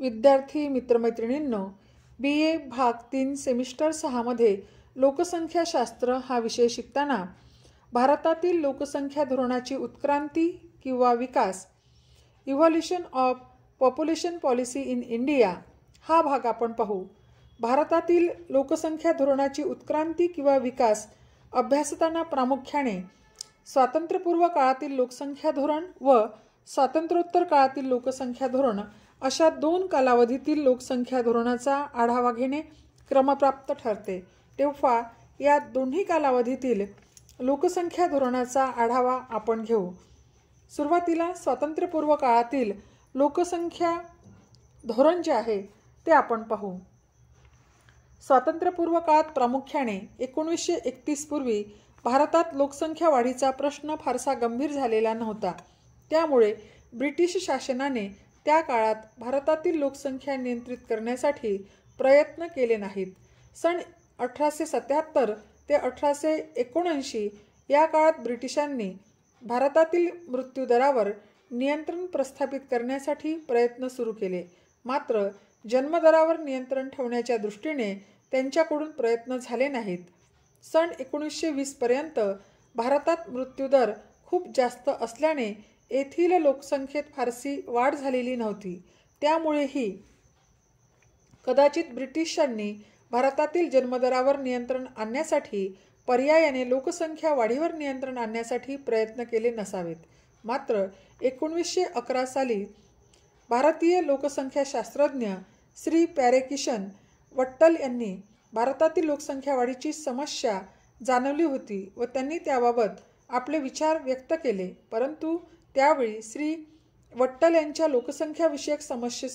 विद्यार्थी मित्रमैत्रिणींनो बी. ए. भाग तीन सेमिस्टर सहामध्ये लोकसंख्याशास्त्र हा विषय शिकताना भारतातील लोकसंख्या धोरणाची उत्क्रांती किंवा विकास evolution of population policy in India हा भाग आपण पाहू. भारतातील लोकसंख्या धोरणाची उत्क्रांती किंवा विकास अभ्यासताना प्रामुख्याने स्वातंत्र्यपूर्व काळातील लोकसंख्या धोरण व स्वातंत्र्योत्तर काळातील लोकसंख्या धोरण अशा दोन कालावधीतील लोकसंख्या धोरणाचा आढावा घेणे क्रमप्राप्त ठरते. तेव्हा या दोन्ही कालावधीतील लोकसंख्या धोरणाचा आढावा आपण घेऊ. सुरुवातीला स्वातंत्र्यपूर्व काळातील लोकसंख्या धोरण जे आहे ते आपण पाहू. स्वातंत्र्यपूर्व काळात प्रामुख्याने एकोणीसशे एकतीस पूर्वी भारतात लोकसंख्या वाढीचा प्रश्न फारसा गंभीर झालेला नव्हता. त्यामुळे ब्रिटिश शासनाने त्या काळात भारतातील लोकसंख्या नियंत्रित करण्यासाठी प्रयत्न केले नाहीत. सन अठराशे सत्याहत्तर ते अठराशे एकोणऐंशी या काळात ब्रिटिशांनी भारतातील मृत्यूदरावर नियंत्रण प्रस्थापित करण्यासाठी प्रयत्न सुरू केले. मात्र जन्मदरावर नियंत्रण ठेवण्याच्या दृष्टीने त्यांच्याकडून प्रयत्न झाले नाहीत. सन एकोणीसशे वीसपर्यंत भारतात मृत्यूदर खूप जास्त असल्याने येथील लोकसंख्येत फारशी वाढ झालेली नव्हती. त्यामुळेही कदाचित ब्रिटिशांनी भारतातील जन्मदरावर नियंत्रण आणण्यासाठी पर्यायाने लोकसंख्या वाढीवर नियंत्रण आणण्यासाठी प्रयत्न केले नसावेत. मात्र एकोणवीसशे अकरा साली भारतीय लोकसंख्याशास्त्रज्ञ श्री पॅरेकिशन वट्टल यांनी भारतातील लोकसंख्या वाढीची समस्या जाणवली होती व त्यांनी त्याबाबत आपले विचार व्यक्त केले. परंतु त्यावेळी श्री वट्टल यांच्या लोकसंख्याविषयक समस्ये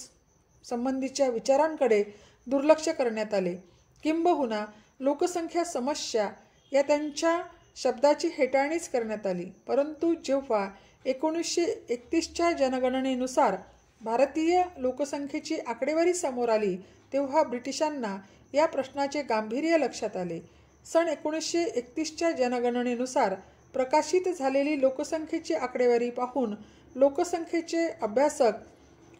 संबंधीच्या विचारांकडे दुर्लक्ष करण्यात आले. किंबहुना लोकसंख्या समस्या या त्यांच्या शब्दाची हेटाळणीच करण्यात आली. परंतु जेव्हा एकोणीसशे एकतीसच्या जनगणनेनुसार भारतीय लोकसंख्येची आकडेवारी समोर आली तेव्हा ब्रिटिशांना या प्रश्नाचे गांभीर्य लक्षात आले. सन एकोणीसशे एकतीसच्या जनगणनेनुसार प्रकाशित झालेली लोकसंख्येची आकडेवारी पाहून लोकसंख्येचे अभ्यासक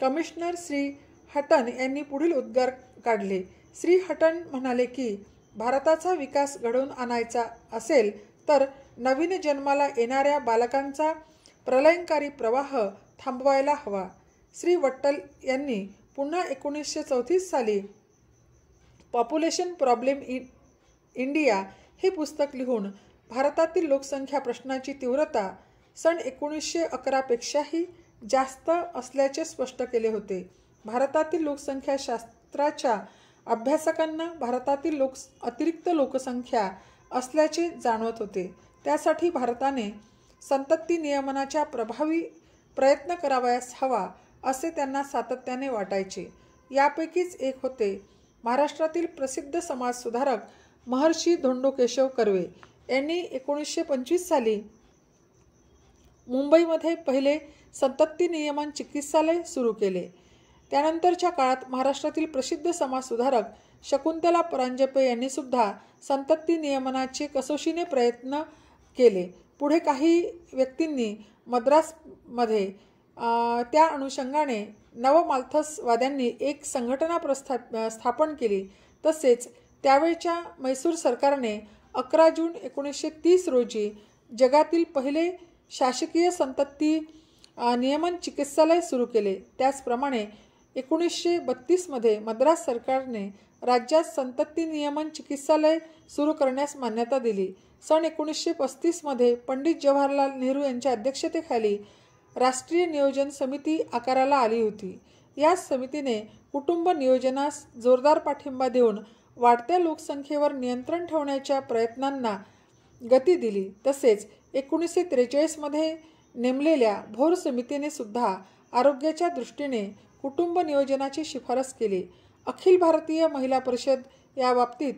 कमिशनर श्री हटन यांनी पुढील उद्गार काढले. श्री हटन म्हणाले की भारताचा विकास घडवून आणायचा असेल तर नवीन जन्माला येणाऱ्या बालकांचा प्रलयंकारी प्रवाह थांबवायला हवा. श्री वट्टल यांनी पुन्हा एकोणीसशे चौतीस साली पॉप्युलेशन प्रॉब्लेम इन इंडिया हे पुस्तक लिहून भारतातील लोकसंख्या प्रश्नाची तीव्रता सन एकोणीसशे अकरापेक्षाही जास्त असल्याचे स्पष्ट केले होते. भारतातील लोकसंख्या शास्त्राच्या अभ्यासकांना भारतातील लोक अतिरिक्त लोकसंख्या असल्याचे जाणवत होते. त्यासाठी भारताने संतती नियमनाच्या प्रभावी प्रयत्न करावयास हवा असे त्यांना सातत्याने वाटायचे. यापैकीच एक होते महाराष्ट्रातील प्रसिद्ध समाजसुधारक महर्षी धोंडो केशव कर्वे. यांनी एकोणीसशे पंचवीस साली मुंबईमध्ये पहिले संतत्ती नियमन चिकित्सालय सुरू केले. त्यानंतरच्या काळात महाराष्ट्रातील प्रसिद्ध समाजसुधारक शकुंतला परांजपे यांनी सुद्धा नियमनाचे कसोशीने प्रयत्न केले. पुढे काही व्यक्तींनी मद्रासमध्ये त्या अनुषंगाने नवमाल्थसवाद्यांनी एक संघटना प्रस्था स्थापन केली. तसेच त्यावेळच्या मैसूर सरकारने अकरा जून एकोणीसशे तीस रोजी जगातील पहिले शासकीय संतती नियमन चिकित्सालय सुरू केले. त्याचप्रमाणे एकोणीसशे बत्तीसमध्ये मद्रास सरकारने राज्यात संतती नियमन चिकित्सालय सुरू करण्यास मान्यता दिली. सन एकोणीसशे पस्तीसमध्ये पंडित जवाहरलाल नेहरू यांच्या अध्यक्षतेखाली राष्ट्रीय नियोजन समिती आकाराला आली होती. या समितीने कुटुंब नियोजनास जोरदार पाठिंबा देऊन वाढत्या लोकसंख्येवर नियंत्रण ठेवण्याच्या प्रयत्नांना गती दिली. तसेच एकोणीसशे त्रेचाळीसमध्ये नेमलेल्या भोर समितीने सुद्धा आरोग्याच्या दृष्टीने कुटुंब नियोजनाची शिफारस केली. अखिल भारतीय महिला परिषद या बाबतीत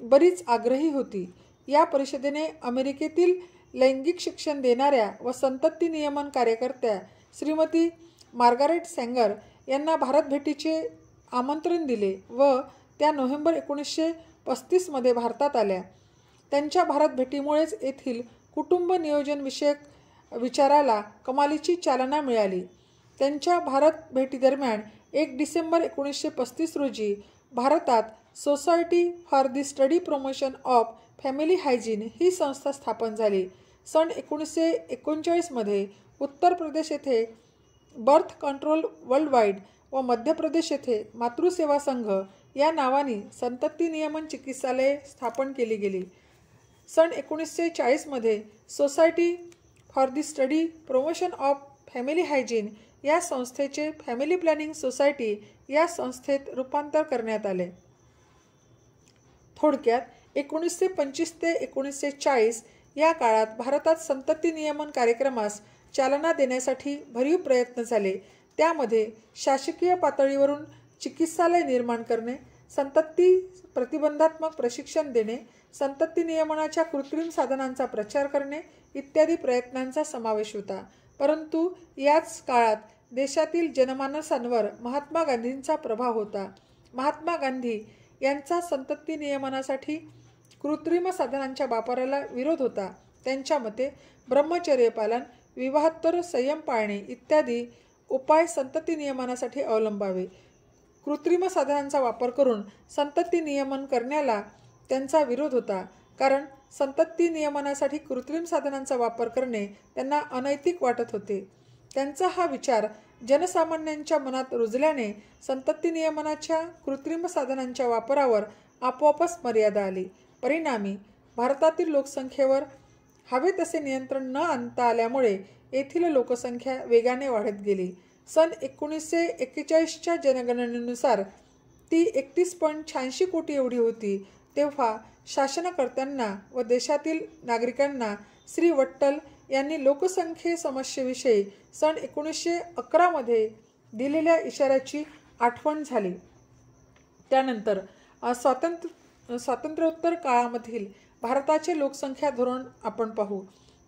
बरीच आग्रही होती. या परिषदेने अमेरिकेतील लैंगिक शिक्षण देणाऱ्या व संतती नियमन कार्यकर्त्या श्रीमती मार्गारेट सँगर यांना भारत भेटीचे आमंत्रण दिले व त्या नोव्हेंबर एकोणीसशे पस्तीसमध्ये भारतात आल्या. त्यांच्या भारत भेटीमुळेच येथील कुटुंब नियोजन विषयक विचाराला कमालीची चालना मिळाली. त्यांच्या भारत भेटीदरम्यान एक डिसेंबर एकोणीसशे पस्तीस रोजी भारतात society for the study promotion of family hygiene ही संस्था स्थापन झाली. सन एकोणीसशे एकोणचाळीसमध्ये उत्तर प्रदेश येथे बर्थ कंट्रोल वर्ल्ड वाईड व मध्य प्रदेश येथे मातृसेवा संघ या नावाने संतती नियमन चिकित्सालये स्थापन केली गेली. सन एकोणीसशे चाळीसमध्ये society for the study promotion of family hygiene या संस्थेचे फॅमिली प्लॅनिंग सोसायटी या संस्थेत रूपांतर करण्यात आले. थोडक्यात एकोणीसशे पंचवीस ते एकोणीसशे चाळीस या काळात भारतात संतती नियमन कार्यक्रमास चालना देण्यासाठी भरीव प्रयत्न झाले. त्यामध्ये शासकीय पातळीवरून चिकित्सालय निर्माण करणे संतती प्रतिबंधात्मक प्रशिक्षण देणे संतती नियमनाच्या कृत्रिम साधनांचा प्रचार करणे इत्यादी प्रयत्नांचा समावेश होता. परंतु याच काळात देशातील जनमानसांवर महात्मा गांधींचा प्रभाव होता. महात्मा गांधी यांचा संतती नियमनासाठी कृत्रिम साधनांच्या वापराला विरोध होता. त्यांच्या मते ब्रह्मचर्य पालन विवाहत्तर संयम पाळणे इत्यादी उपाय संतती नियमनासाठी अवलंबावे. कृत्रिम साधनांचा वापर करून संतती नियमन करण्याला त्यांचा विरोध होता. कारण संतती नियमनासाठी कृत्रिम साधनांचा वापर करणे त्यांना अनैतिक वाटत होते. त्यांचा हा विचार जनसामान्यांच्या मनात रुजल्याने संतती नियमनाच्या कृत्रिम साधनांच्या वापरावर आपोआपच मर्यादा आली. परिणामी भारतातील लोकसंख्येवर हवे तसे नियंत्रण न आणता आल्यामुळे येथील लोकसंख्या वेगाने वाढत गेली. सन एकोणीसशे एक्केचाळीसच्या जनगणनेनुसार ती एकतीस पॉईंट शहाऐंशी कोटी एवढी होती. तेव्हा शासनकर्त्यांना व देशातील नागरिकांना श्री वट्टल यांनी लोकसंख्ये समस्येविषयी सन एकोणीसशे अकरामध्ये दिलेल्या इशाऱ्याची आठवण झाली. त्यानंतर स्वातंत्र्य स्वातंत्र्योत्तर काळामधील भारताचे लोकसंख्या धोरण आपण पाहू.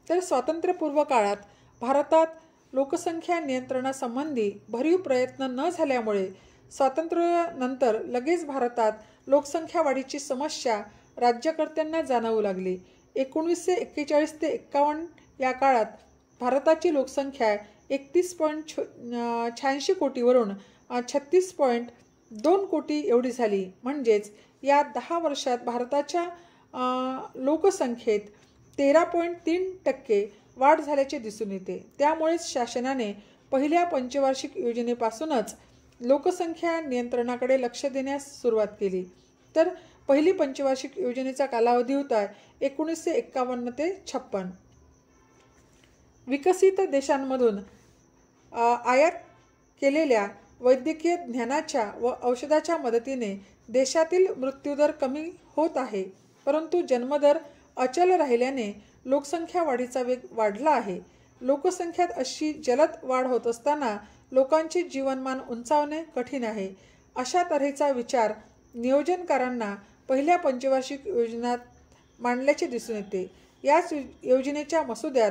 तर स्वातंत्र्यपूर्व काळात भारतात लोकसंख्या नियंत्रणासंबंधी भरीव प्रयत्न न झाल्यामुळे स्वातंत्र्यानंतर लगेच भारतात लोकसंख्या वाढीची समस्या राज्यकर्त्यांना जाणवू लागली. एकोणीसशे एक्केचाळीस ते एक्कावन्न या काळात भारताची लोकसंख्या एकतीस पॉईंट छ शहाऐंशी कोटीवरून छत्तीस पॉईंट दोन कोटी एवढी झाली. म्हणजेच या दहा वर्षात भारताच्या लोकसंख्येत तेरा पॉईंट तीन टक्के वाढ झाल्याचे दिसून येते. त्यामुळेच शासनाने पहिल्या पंचवार्षिक योजनेपासूनच लोकसंख्या नियंत्रणाकडे लक्ष देण्यास सुरुवात केली. तर पहिली पंचवार्षिक योजनेचा कालावधी होता एकोणीसशे एक्कावन्न ते छप्पन. विकसित देशांमधून आयात केलेल्या वैद्यकीय ज्ञानाच्या व औषधाच्या मदतीने देशातील मृत्यूदर कमी होत आहे. परंतु जन्मदर अचल राहिल्याने लोकसंख्या वाढीचा वेग वाढला आहे. लोकसंख्यात अशी जलद वाढ होत असताना लोकांचे जीवनमान उंचावणे कठीण आहे. अशा तऱ्हेचा विचार नियोजनकारांना पहिल्या पंचवार्षिक योजनात मांडल्याचे दिसून येते. याच योजनेच्या मसुद्यात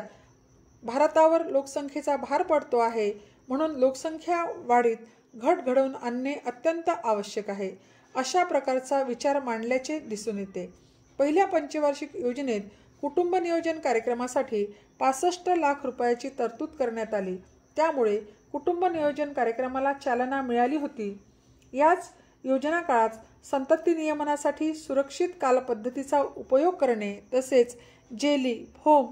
भारतावर लोकसंख्येचा भार पडतो आहे म्हणून लोकसंख्या वाढीत घट घडवून आणणे अत्यंत आवश्यक आहे. अशा प्रकारचा विचार मांडल्याचे दिसून येते. पहिल्या पंचवार्षिक योजनेत कुटुंब नियोजन कार्यक्रमासाठी पासष्ट लाख रुपयाची तरतूद करण्यात आली. त्यामुळे कुटुंब नियोजन कार्यक्रमाला चालना मिळाली होती. याच योजना काळात संतती नियमनासाठी सुरक्षित कालपद्धतीचा उपयोग करणे तसेच जेली फोम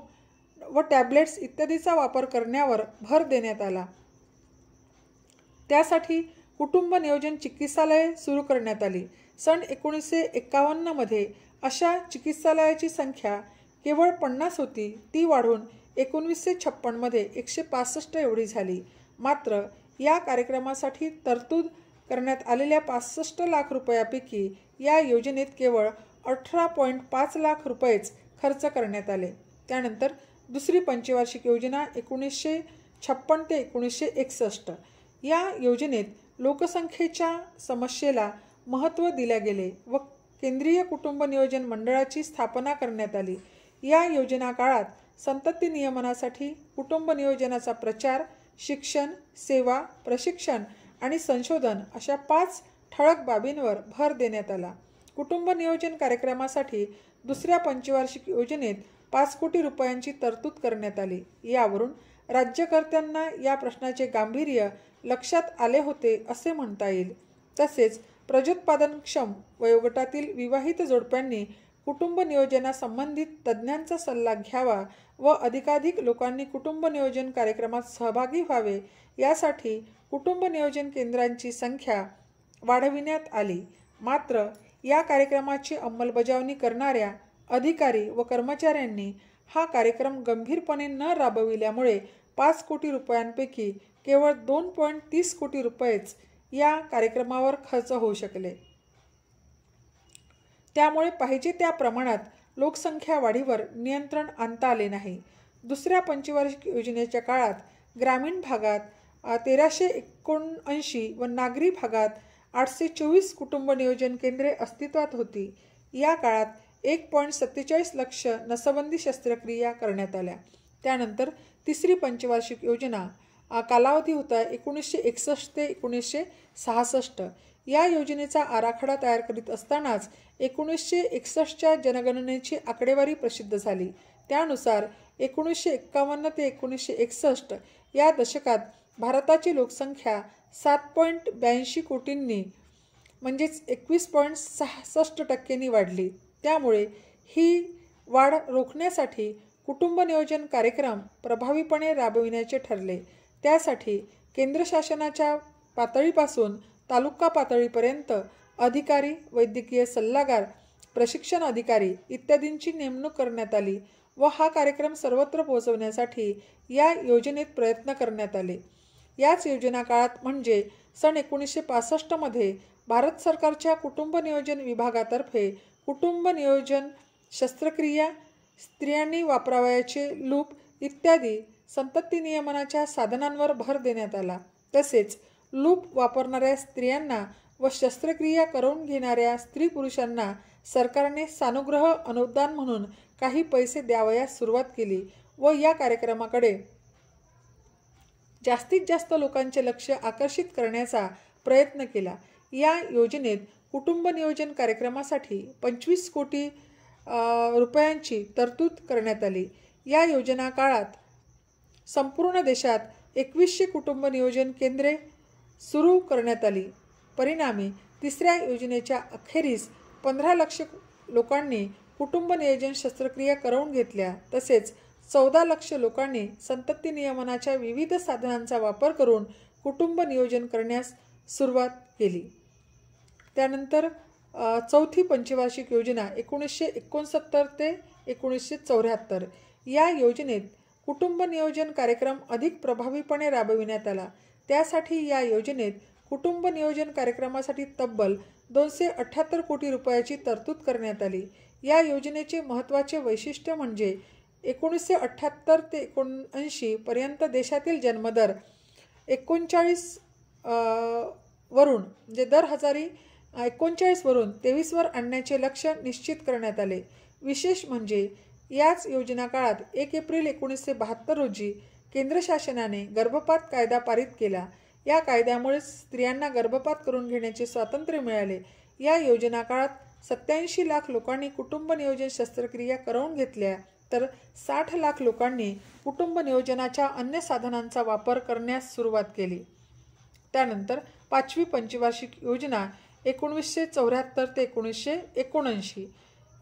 व टॅबलेट्स इत्यादीचा वापर करण्यावर भर देण्यात आला. त्यासाठी कुटुंब नियोजन चिकित्सालये सुरू करण्यात आली. सन एकोणीसशे एक्कावन्नमध्ये अशा चिकित्सालयाची संख्या केवळ पन्नास होती ती वाढून एकोणीसशे छप्पनमध्ये एकशे पासष्ट एवढी झाली. मात्र या कार्यक्रमासाठी तरतूद करण्यात आलेल्या पासष्ट लाख रुपयापैकी या योजनेत केवळ अठरा पॉईंट पाच लाख रुपयेच खर्च करण्यात आले. त्यानंतर दुसरी पंचवार्षिक योजना एकोणीसशे छप्पन ते एकोणीसशे एकसष्ट. या योजनेत लोकसंख्येच्या समस्येला महत्त्व दिले गेले व केंद्रीय कुटुंब नियोजन मंडळाची स्थापना करण्यात आली. या योजना काळात संतती नियमनासाठी कुटुंब नियोजनाचा प्रचार शिक्षण सेवा प्रशिक्षण आणि संशोधन अशा पाच ठळक बाबींवर भर देण्यात आला. कुटुंब नियोजन कार्यक्रमासाठी दुसऱ्या पंचवार्षिक योजनेत पाच कोटी रुपयांची तरतूद करण्यात आली. यावरून राज्यकर्त्यांना या प्रश्नाचे गांभीर्य लक्षात आले होते असे म्हणता येईल. तसेच प्रजोत्पादनक्षम वयोगटातील विवाहित जोडप्यांनी कुटुंब नियोजनासंबंधित तज्ज्ञांचा सल्ला घ्यावा व अधिकाधिक लोकांनी कुटुंब नियोजन कार्यक्रमात सहभागी व्हावे. यासाठी कुटुंब नियोजन केंद्रांची संख्या वाढविण्यात आली. मात्र या कार्यक्रमाची अंमलबजावणी करणाऱ्या अधिकारी व कर्मचाऱ्यांनी हा कार्यक्रम गंभीरपणे न राबविल्यामुळे पाच कोटी रुपयांपैकी केवळ दोन पॉईंट तीस कोटी रुपयेच या कार्यक्रमावर खर्च होऊ शकले. त्यामुळे पाहिजे त्या प्रमाणात लोकसंख्या वाढीवर नियंत्रण आणता आले नाही. दुसऱ्या पंचवार्षिक योजनेच्या काळात ग्रामीण भागात तेराशे एकोणऐंशी व नागरी भागात आठशे चोवीस कुटुंब नियोजन केंद्रे अस्तित्वात होती. या काळात एक पॉईंट सत्तेचाळीस लक्ष नसबंदी शस्त्रक्रिया करण्यात आल्या. त्यानंतर तिसरी पंचवार्षिक योजना कालावधी होता एकोणीसशे एकसष्ट ते एकोणीसशे सहासष्ट. या योजनेचा आराखडा तयार करीत असतानाच एकोणीसशे एकसष्टच्या जनगणनेची आकडेवारी प्रसिद्ध झाली. त्यानुसार एकोणीसशे एक्कावन्न ते एकोणीसशे एकसष्ट या दशकात भारताची लोकसंख्या सात पॉईंट ब्याऐंशी कोटींनी म्हणजेच एकवीस पॉईंट सहासष्ट टक्क्यांनी वाढली. त्यामुळे ही वाढ रोखण्यासाठी कुटुंब नियोजन कार्यक्रम प्रभावीपणे राबविण्याचे ठरले. त्यासाठी केंद्र शासनाच्या पातळीपासून तालुका पातळीपर्यंत अधिकारी वैद्यकीय सल्लागार प्रशिक्षण अधिकारी इत्यादींची नेमणूक करण्यात आली व हा कार्यक्रम सर्वत्र पोहोचवण्यासाठी या योजनेत प्रयत्न करण्यात आले. याच योजना काळात म्हणजे सन एकोणीसशे पासष्टमध्ये भारत सरकारच्या कुटुंब नियोजन विभागातर्फे कुटुंब नियोजन शस्त्रक्रिया स्त्रियांनी वापरावयाचे लूप इत्यादी संपत्ती नियमनाच्या साधनांवर भर देण्यात आला. तसेच लूप वापरणाऱ्या स्त्रियांना व शस्त्रक्रिया करून घेणाऱ्या स्त्री पुरुषांना सरकारने सानुग्रह अनुदान म्हणून काही पैसे द्यावयास सुरुवात केली व या कार्यक्रमाकडे जास्तीत जास्त लोकांचे लक्ष आकर्षित करण्याचा प्रयत्न केला. या योजनेत कुटुंब नियोजन कार्यक्रमासाठी पंचवीस कोटी रुपयांची तरतूद करण्यात आली. या योजना काळात संपूर्ण देशात एकवीसशे कुटुंब नियोजन केंद्रे सुरू करण्यात आली. परिणामी तिसऱ्या योजनेच्या अखेरीस पंधरा लक्ष लोकांनी कुटुंब नियोजन शस्त्रक्रिया करवून घेतल्या. तसेच चौदा लक्ष लोकांनी संतती नियमनाच्या विविध साधनांचा वापर करून कुटुंब नियोजन करण्यास सुरुवात केली. त्यानंतर चौथी पंचवार्षिक योजना एकोणीसशे एकोणसत्तर ते एकोणीसशे चौऱ्याहत्तर या योजनेत कुटुंब नियोजन कार्यक्रम अधिक प्रभावीपणे राबविण्यात आला. त्यासाठी या योजनेत कुटुंब नियोजन कार्यक्रमासाठी तब्बल दोनशे अठ्ठ्याहत्तर कोटी रुपयाची तरतूद करण्यात आली. या योजनेचे महत्त्वाचे वैशिष्ट्य म्हणजे एकोणीसशे अठ्ठ्याहत्तर ते एकोणऐंशीपर्यंत देशातील जन्मदर एकोणचाळीस वरून म्हणजे दर हजारी एकोणचाळीसवरून तेवीसवर आणण्याचे लक्ष निश्चित करण्यात आले. विशेष म्हणजे याच योजना काळात एक एप्रिल एकोणीसशे बहात्तर रोजी केंद्र शासनाने गर्भपात कायदा पारित केला. या कायद्यामुळे स्त्रियांना गर्भपात करून घेण्याचे स्वातंत्र्य मिळाले. या योजना काळात सत्याऐंशी लाख लोकांनी कुटुंब नियोजन शस्त्रक्रिया करवून घेतल्या. तर साठ लाख लोकांनी कुटुंब नियोजनाच्या अन्य साधनांचा वापर करण्यास सुरुवात केली. त्यानंतर पाचवी पंचवार्षिक योजना एकोणीसशे चौऱ्याहत्तर ते एकोणीसशे एकोणऐंशी.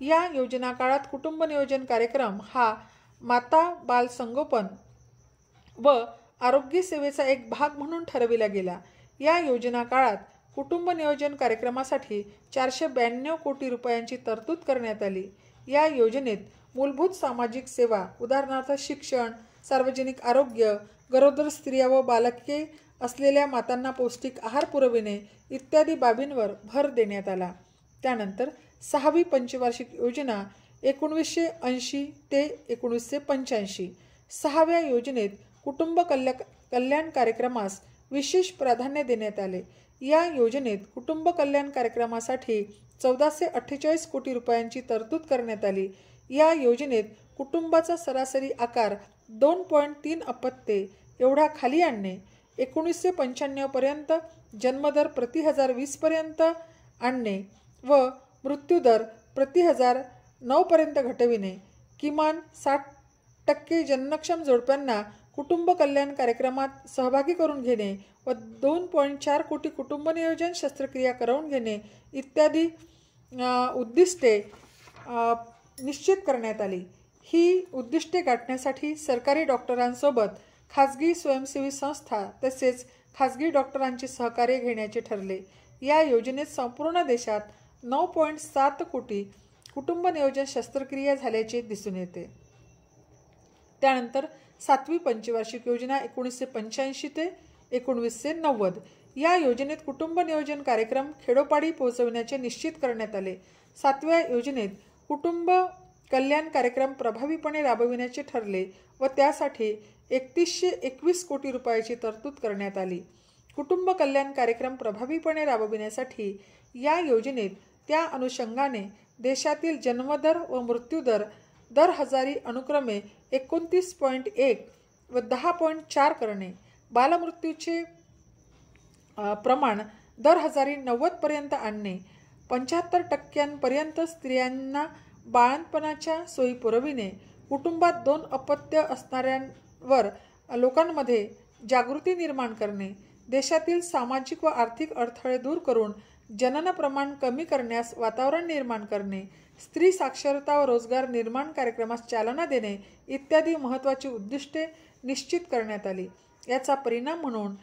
या योजना काळात कुटुंब नियोजन कार्यक्रम हा माता बाल संगोपन व आरोग्य सेवेचा एक भाग म्हणून ठरविला गेला या योजना काळात कुटुंब नियोजन कार्यक्रमासाठी चारशे ब्याण्णव कोटी रुपयांची तरतूद करण्यात आली. या योजनेत मूलभूत सामाजिक सेवा उदाहरणार्थ शिक्षण सार्वजनिक आरोग्य गरोदर स्त्रिया व बालके असलेल्या मातांना पौष्टिक आहार पुरविणे इत्यादी बाबींवर भर देण्यात आला. त्यानंतर सहावी पंचवार्षिक योजना एकोणवीसशे ऐंशी ते एकोणीसशे पंच्याऐंशी. सहाव्या योजनेत कुटुंब कल्या कल्याण कार्यक्रमास विशेष प्राधान्य देण्यात आले. या योजनेत कुटुंब कल्याण कार्यक्रमासाठी चौदाशे अठ्ठेचाळीस कोटी रुपयांची तरतूद करण्यात आली. या योजनेत कुटुंबाचा सरासरी आकार दोन पॉईंट तीन अपत्ते एवढा खाली आणणे एकोणीसशे पंच्याण्णवपर्यंत जन्मदर प्रति हजार वीसपर्यंत आणणे व मृत्यूदर प्रति हजार नऊपर्यंत घटविणे. किमान साठ टक्के जननक्षम जोडप्यांना कुटुंब कल्याण कार्यक्रमात सहभागी करून घेणे व दोन पॉईंट चार कोटी कुटुंब नियोजन शस्त्रक्रिया करवून घेणे इत्यादी उद्दिष्टे निश्चित करण्यात आली. ही उद्दिष्टे गाठण्यासाठी सरकारी डॉक्टरांसोबत खाजगी स्वयंसेवी संस्था तसेच खाजगी डॉक्टरांचे सहकार्य घेण्याचे ठरले. या योजनेत संपूर्ण देशात नऊ पॉईंट सात कोटी कुटुंब नियोजन शस्त्रक्रिया झाल्याचे दिसून येते. त्यानंतर सातवी पंचवार्षिक योजना एकोणीसशे पंच्याऐंशी ते एकोणवीसशे नव्वद या योजनेत कुटुंब नियोजन कार्यक्रम खेडोपाडी पोहोचविण्याचे निश्चित करण्यात आले. सातव्या योजनेत कुटुंब कल्याण कार्यक्रम प्रभावीपणे राबविण्याचे ठरले व त्यासाठी एकतीसशे एकवीस कोटी रुपयाची तरतूद करण्यात आली. कुटुंब कल्याण कार्यक्रम प्रभावीपणे राबविण्यासाठी या योजनेत त्या अनुषंगाने देशातील जन्मदर व मृत्यूदर दर हजारी अनुक्रमे एकोणतीस पॉईंट एक व दहा पॉईंट चार करणे. बालमृत्यूचे प्रमाण दर हजारी नव्वदपर्यंत आणणे. पंच्याहत्तर टक्क्यांपर्यंत स्त्रियांना बाळणपणाच्या सोयी पुरविणे कुटुंबात दोन अपत्य असणाऱ्यांवर लोकांमध्ये जागृती निर्माण करणे. देशातील सामाजिक व आर्थिक अडथळे दूर करून जनन प्रमाण कमी करण्यास वातावरण निर्माण करणे स्त्री साक्षरता व रोजगार निर्माण कार्यक्रमास चालना देणे इत्यादी महत्त्वाची उद्दिष्टे निश्चित करण्यात आली. याचा परिणाम म्हणून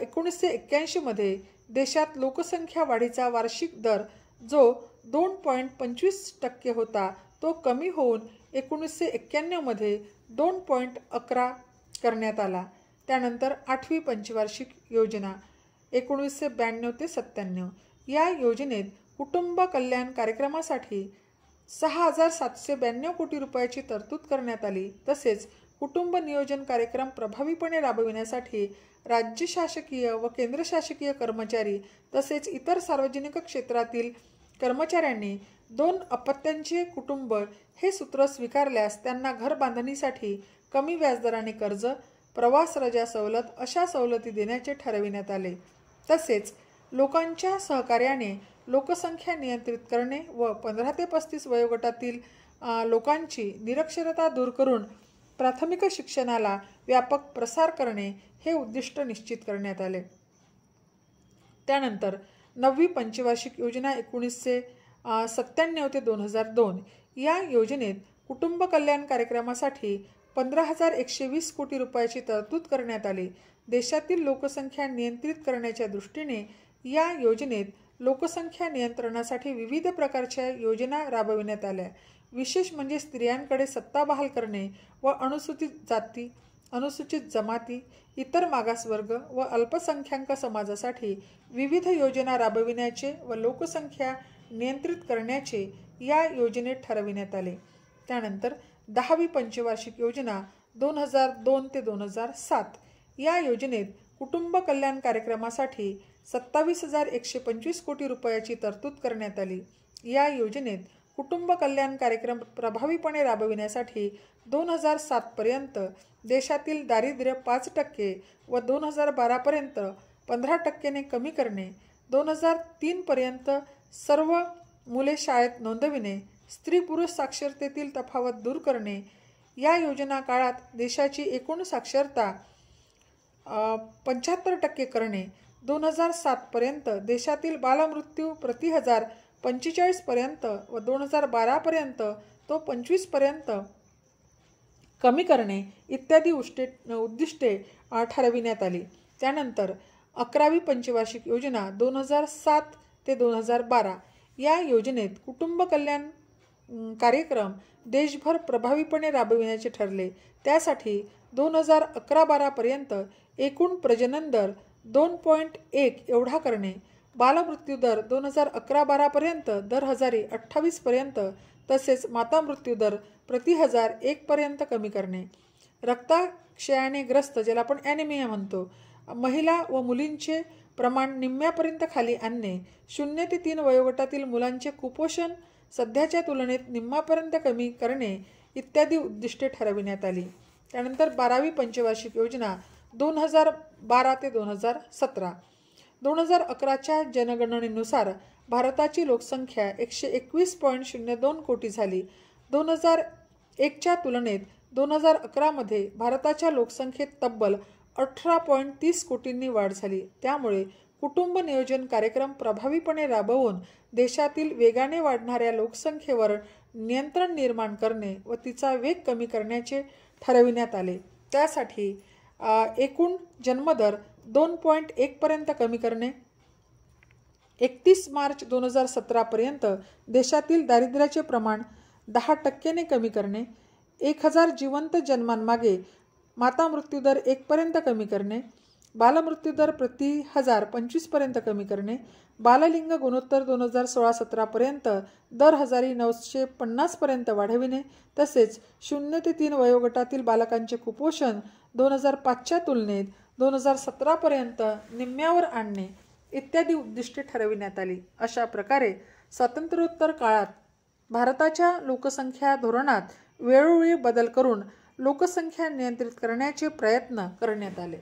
एकोणीसशे एक्क्याऐंशीमध्ये देशात लोकसंख्या वाढीचा वार्षिक दर जो दोन पॉईंट पंचवीस टक्के होता तो कमी होऊन एकोणीसशे एक्क्याण्णवमध्ये दोन पॉईंट अकरा करण्यात आला. त्यानंतर आठवी पंचवार्षिक योजना एकोणीसशे ब्याण्णव ते सत्त्याण्णव. या योजनेत कुटुंब कल्याण कार्यक्रमासाठी सहा हजार सातशे ब्याण्णव कोटी रुपयाची तरतूद करण्यात आली. तसेच कुटुंब नियोजन कार्यक्रम प्रभावीपणे राबविण्यासाठी राज्य शासकीय व केंद्र शासकीय कर्मचारी तसेच इतर सार्वजनिक क्षेत्रातील कर्मचाऱ्यांनी दोन अपत्यांचे कुटुंब हे सूत्र स्वीकारल्यास त्यांना घर बांधणीसाठी कमी व्याजदराने कर्ज प्रवास रजा सवलत अशा सवलती देण्याचे ठरविण्यात आले. तसेच लोकांच्या सहकार्याने लोकसंख्या नियंत्रित करणे व पंधरा ते पस्तीस वयोगटातील लोकांची निरक्षरता दूर करून प्राथमिक शिक्षणाला व्यापक प्रसार करणे हे उद्दिष्ट निश्चित करण्यात आले. त्यानंतर नववी पंचवार्षिक योजना एकोणीसशे सत्त्याण्णव ते दोन हजार दोन या योजनेत कुटुंब कल्याण कार्यक्रमासाठी पंधरा हजार एकशे वीस कोटी रुपयाची तरतूद करण्यात आली. देशातील लोकसंख्या नियंत्रित करण्याच्या दृष्टीने या योजनेत लोकसंख्या नियंत्रणासाठी विविध प्रकारच्या योजना राबविण्यात आल्या. विशेष म्हणजे स्त्रियांकडे सत्ता बहाल करणे व अनुसूचित जाती अनुसूचित जमाती इतर मागासवर्ग व अल्पसंख्याक समाजासाठी विविध योजना राबविण्याचे व लोकसंख्या नियंत्रित करण्याचे या योजनेत ठरविण्यात आले. त्यानंतर दहावी पंचवार्षिक योजना दोन हजार दोन ते दोन हजार सात या योजनेत कुटुंब कल्याण कार्यक्रमासाठी सत्तावीस हजार एकशे पंचवीस कोटी रुपयाची तरतूद करण्यात आली. या योजनेत कुटुंब कल्याण कार्यक्रम प्रभावीपणे राबविण्यासाठी दोन हजार सातपर्यंत देशातील दारिद्र्य पाच टक्के व दोन हजार बारापर्यंत पंधरा टक्क्याने कमी करणे दोन हजार तीनपर्यंत सर्व मुले शाळेत नोंदविणे स्त्री पुरुष साक्षरतेतील तफावत दूर करणे या योजना काळात देशाची एकूण साक्षरता पंच्याहत्तर टक्के करणे दोन हजार सातपर्यंत देशातील बालमृत्यू प्रति हजार पंचेचाळीसपर्यंत व दोन हजार बारापर्यंत तो पंचवीसपर्यंत कमी करणे इत्यादी उष्टे उद्दिष्टे ठरविण्यात आली. त्यानंतर अकरावी पंचवार्षिक योजना दोन हजार सात ते दोन हजार बारा या योजनेत कुटुंब कल्याण कार्यक्रम देशभर प्रभावीपणे राबविण्याचे ठरले. त्यासाठी दोन हजार अकरा बारापर्यंत एकूण प्रजनन दर दोन पॉईंट एक एवढा करणे. बालमृत्यू दर दोन हजार अकरा बारापर्यंत दर हजारी अठ्ठावीसपर्यंत तसेच माता मृत्यू दर प्रति हजार एकपर्यंत कमी करणे. रक्ताक्षयाने ग्रस्त ज्याला आपण ॲनिमिया म्हणतो महिला व मुलींचे प्रमाण निम्म्यापर्यंत खाली आणणे शून्य ते तीन वयोगटातील मुलांचे कुपोषण सध्याच्या तुलनेत निम्मापर्यंत कमी करणे इत्यादी उद्दिष्टे ठरविण्यात आली. त्यानंतर बारावी पंचवार्षिक योजना दोन हजार बारा ते दोन हजार सतरा. दोन हजार अकराच्या जनगणनेनुसार भारताची लोकसंख्या एकशे एकवीस पॉईंट शून्य दोन कोटी झाली. दोन हजार एकच्या तुलनेत दोन हजार अकरामध्ये भारताच्या लोकसंख्येत तब्बल अठरा पॉईंट तीस कोटींनी वाढ झाली. त्यामुळे कुटुंब नियोजन कार्यक्रम प्रभावीपणे राबवून देशातील वेगाने वाढणाऱ्या लोकसंख्येवर नियंत्रण निर्माण करणे व तिचा वेग कमी करण्याचे ठरविण्यात आले. त्यासाठी एकूण जन्मदर दोन पॉईंट एकपर्यंत कमी करणे. एकतीस मार्च दोन हजार सतरापर्यंत देशातील दारिद्र्याचे प्रमाण दहा टक्क्याने कमी करणे. एक हजार जिवंत जन्मांमागे माता मृत्यूदर एकपर्यंत कमी करणे. बालमृत्यूदर प्रति हजार पंचवीसपर्यंत कमी करणे बाललिंग गुणोत्तर दोन हजार सोळा सतरापर्यंत दर हजारी नऊशे पन्नासपर्यंत वाढविणे तसेच शून्य ते तीन वयोगटातील बालकांचे कुपोषण दोन हजार पाचच्या तुलनेत दोन हजार सतरापर्यंत निम्म्यावर आणणे इत्यादी उद्दिष्टे ठरविण्यात आली. अशा प्रकारे स्वातंत्र्योत्तर काळात भारताच्या लोकसंख्या धोरणात वेळोवेळी बदल करून लोकसंख्या नियंत्रित करण्याचे प्रयत्न करण्यात आले.